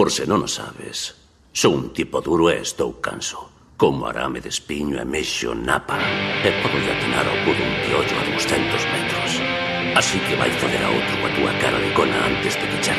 Por se non o sabes, sou un tipo duro e estou canso. Como arame de espiño e mexo napa, e podo atinar ao pudo un piollo a 200 metros. Así que vai foder a outro coa túa cara de cona antes de que xa.